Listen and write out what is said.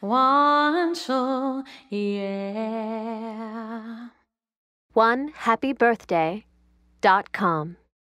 one soul, yeah. One happy birthday dot com.